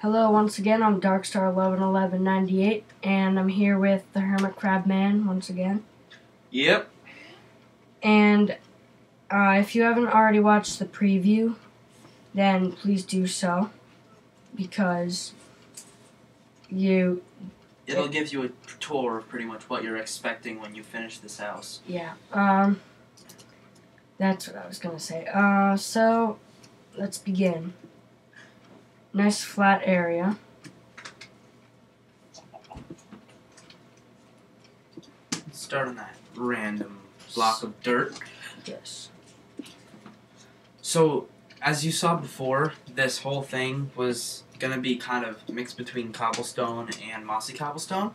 Hello, once again, I'm Darkstar111198, and I'm here with the Hermit Crab Man once again. Yep. And uh, if you haven't already watched the preview, then please do so, because you, It'll give you a tour of pretty much what you're expecting when you finish this house. yeah, um, that's what I was gonna say. Uh, so, let's begin. Nice flat area. Start on that random block of dirt. Yes. So, as you saw before, this whole thing was gonna be kind of mixed between cobblestone and mossy cobblestone.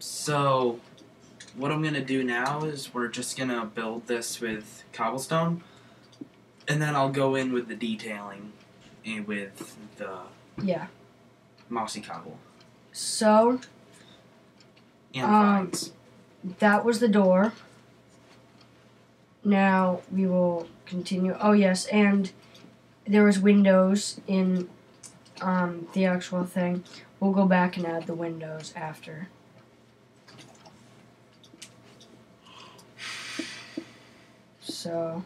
So, what I'm gonna do now is we're just gonna build this with cobblestone, and then I'll go in with the detailing and with the Yeah. mossy cobble So, and Um, vines. that was the door. Now we will continue. Oh yes, and there was windows in um, the actual thing. We'll go back and add the windows after. So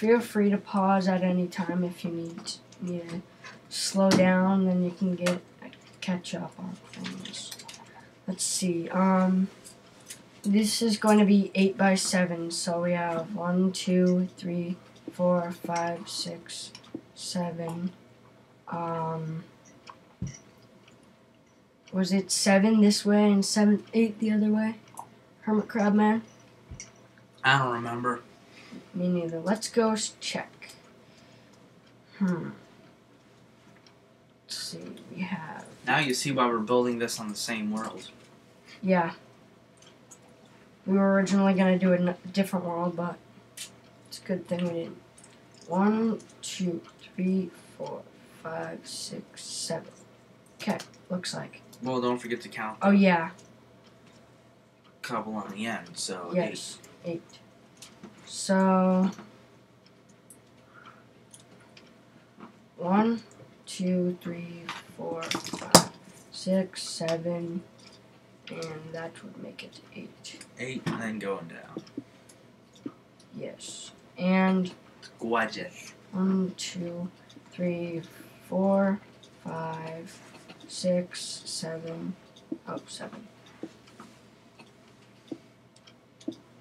feel free to pause at any time if you need need to slow down. Then you can get catch up on things. Let's see. Um, this is going to be eight by seven. So we have one, two, three, four, five, six, seven. Um, was it seven this way and seven, eight the other way? Hermit Crab Man. I don't remember. Me neither. Let's go check. Hmm. Let's see. We have. Now you see why we're building this on the same world. Yeah. We were originally gonna do a different world, but it's a good thing we didn't. One, two, three, four, five, six, seven. Okay, looks like. Well, don't forget to count Oh yeah, Couple on the end. So yes, eight. So one, two, three, four, five, six, seven, and that would make it eight. eight, and then going down. Yes, and Gorgeous. One, two, three, four, five, six, seven. Oh, seven.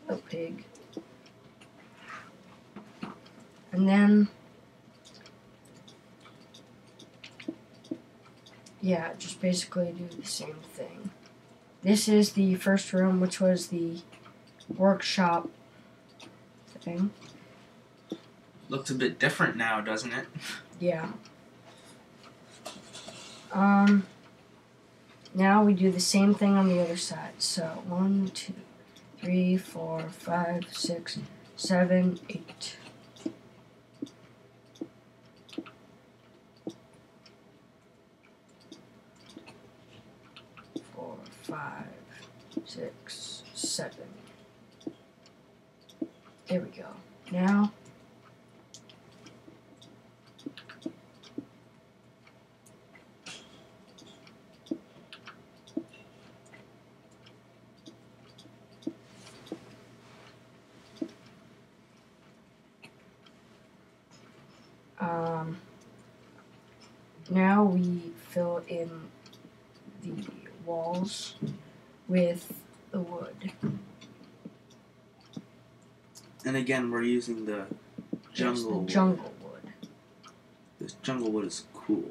A pig. And then. Yeah, just basically do the same thing. This is the first room, which was the workshop thing. Looks a bit different now, doesn't it? Yeah. Um. Now we do the same thing on the other side. So one, two, three, four, five, six, seven, eight. Four, five, six, seven. There we go. Now Um, now we fill in the walls with the wood. And again, we're using the Yes, jungle. wood. jungle wood. This jungle wood is cool.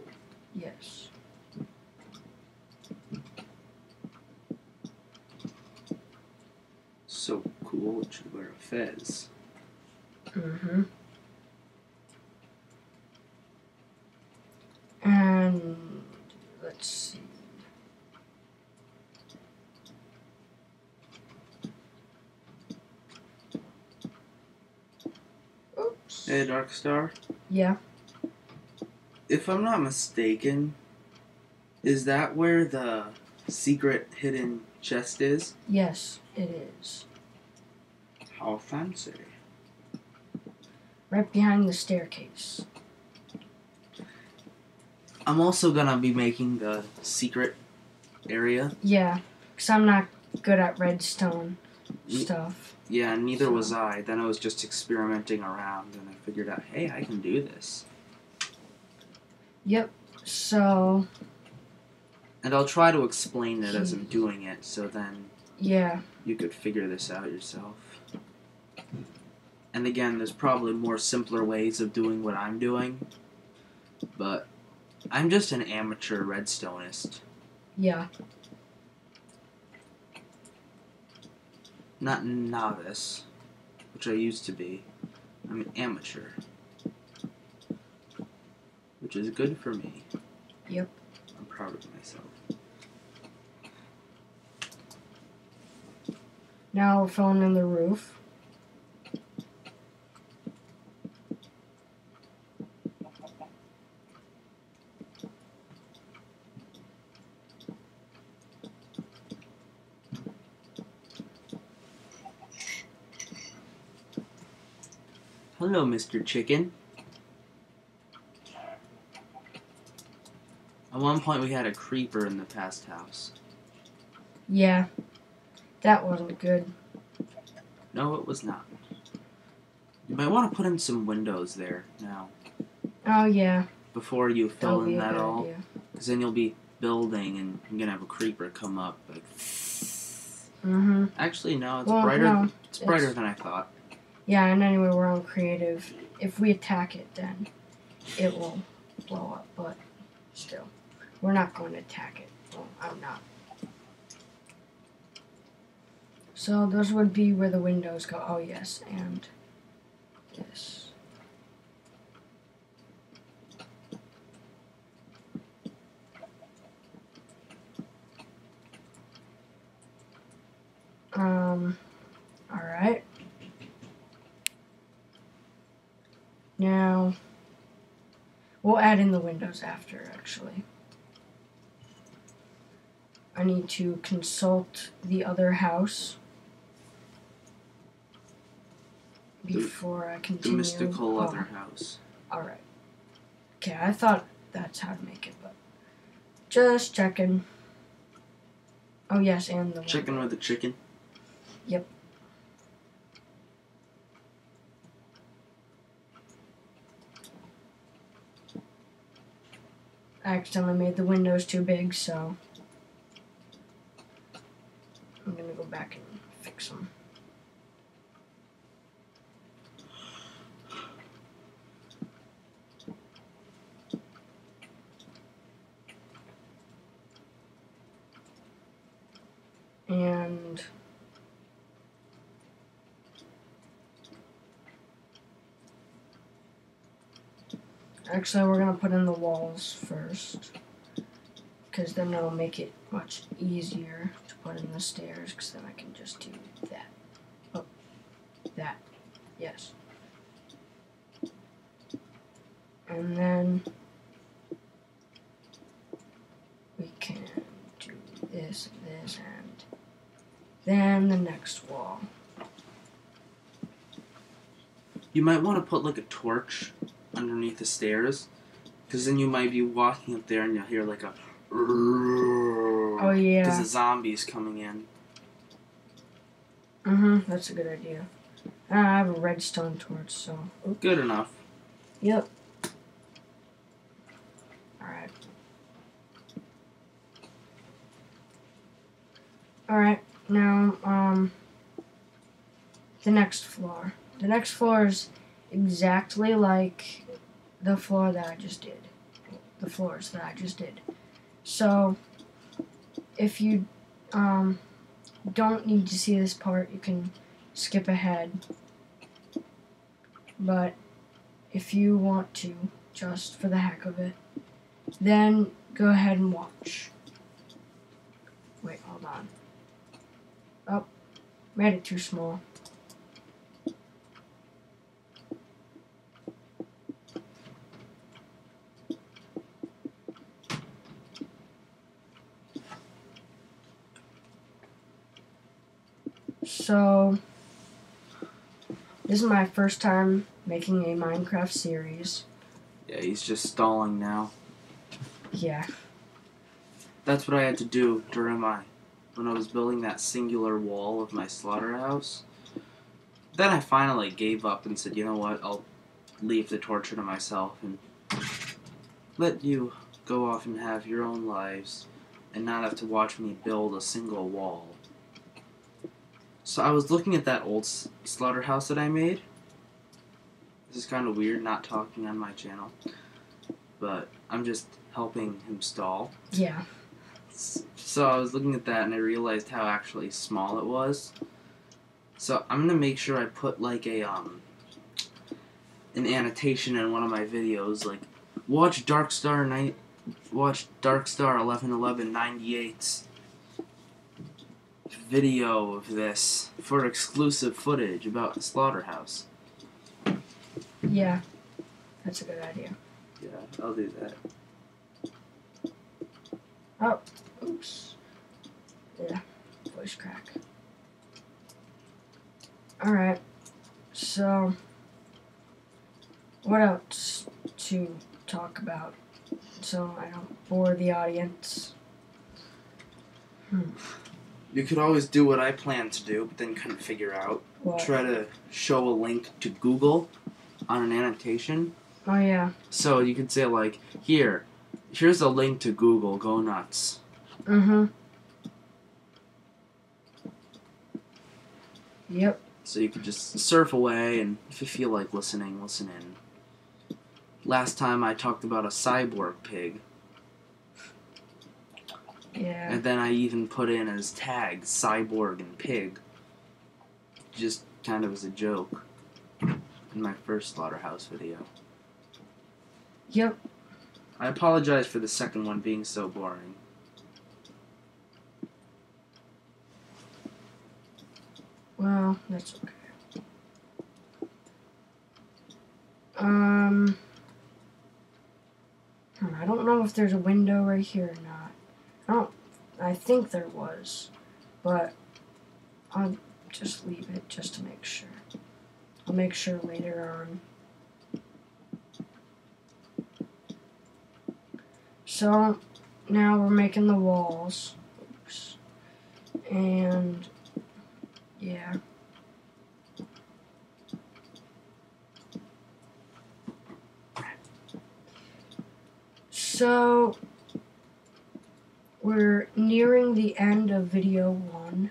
Yes. So cool, it should wear a fez. Mm-hmm. And let's see. Oops. Dark Star. Yeah. If I'm not mistaken, is that where the secret hidden chest is? Yes, it is. How fancy. Right behind the staircase. I'm also gonna be making the secret area. Yeah, because I'm not good at redstone stuff. Yeah, neither was I. Then I was just experimenting around, and I figured out, hey, I can do this. Yep. So And I'll try to explain it as hmm. I'm doing it, so then yeah, you could figure this out yourself. And again, there's probably more simpler ways of doing what I'm doing, but I'm just an amateur redstonist, yeah, not novice, which I used to be. I'm an amateur, which is good for me. Yep. I'm proud of myself. Now we're filling in the roof. Hello, Mr. Chicken. At one point, we had a creeper in the past house. Yeah, that wasn't good. No, it was not. You might want to put in some windows there now Oh yeah, before you fill be in that all, because then you'll be building and you're gonna have a creeper come up. Like, Mm-hmm. actually, no, it's Well, brighter. no, it's brighter it's- than I thought. Yeah, and anyway, we're on creative. If we attack it, then it will blow up. But still, we're not going to attack it. Well, I'm not. So those would be where the windows go. Oh yes, and this. Um. All right. Now, we'll add in the windows after, actually. I need to consult the other house before I continue. The mystical Oh, other house. Alright. Okay, I thought that's how to make it, but just checking. Oh, yes, and the Chicken window. with the chicken. Yep. Accidentally made the windows too big, so I'm gonna go back and fix them. And Actually, we're gonna put in the walls first, because then it'll make it much easier to put in the stairs. Because then I can just do that. Oh, that. Yes. And then we can do this, this, and then the next wall. You might want to put like a torch underneath the stairs, because then you might be walking up there and you'll hear like a. Oh yeah. Because the zombies coming in. Mhm. That's a good idea. Ah, I have a redstone torch, so Good enough. Yep. Alright. Alright, now, um, the next floor. The next floor is exactly like the floor that I just did. The floors that I just did. So, if you, um, don't need to see this part, you can skip ahead. But if you want to, just for the heck of it, then go ahead and watch. Wait, hold on. Oh, made it too small. So, this is my first time making a Minecraft series. Yeah, he's just stalling now. Yeah. That's what I had to do during my when I was building that singular wall of my slaughterhouse. Then I finally gave up and said, you know what, I'll leave the torture to myself and let you go off and have your own lives and not have to watch me build a single wall. So I was looking at that old slaughterhouse that I made. This is kind of weird not talking on my channel, but I'm just helping him stall. Yeah. So I was looking at that and I realized how actually small it was. So I'm gonna make sure I put like a um an annotation in one of my videos, like watch Dark Star night, watch Darkstar eleven eleven ninety eight's video of this for exclusive footage about the slaughterhouse. Yeah. That's a good idea. Yeah, I'll do that. Oh, oops. Yeah. Voice crack. Alright. So, what else to talk about so I don't bore the audience? Hmm. You could always do what I planned to do, but then couldn't figure out. What? Try to show a link to Google on an annotation. Oh, yeah. So you could say like, here, here's a link to Google. Go nuts. Mm hmm. Yep. So you could just surf away, and if you feel like listening, listen in. Last time I talked about a cyborg pig, Yeah. and then I even put in as tags cyborg and pig, just kind of as a joke in my first slaughterhouse video. Yep. I apologize for the second one being so boring. Well, that's okay. Um, hmm, I don't know if there's a window right here or not. I. I think there was, but I'll just leave it just to make sure. I'll make sure later on. So now we're making the walls. Oops. And yeah. So we're nearing the end of video one.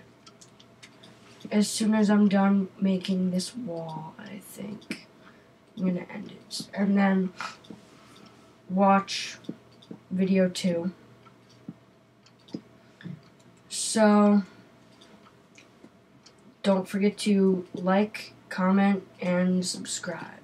As soon as I'm done making this wall, I think I'm gonna end it. And then watch video two. So don't forget to like, comment, and subscribe.